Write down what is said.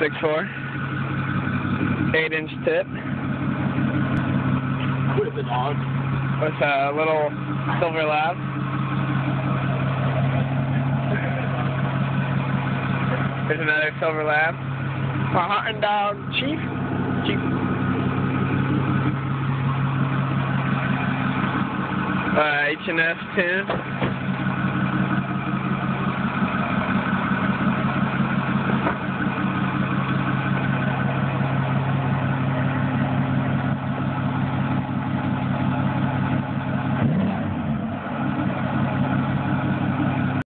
Six four. Eight inch tip With the dog. with a little silver lab. There's another silver lab. A hunting dog, Chief. Chief. Uh, H&S 10.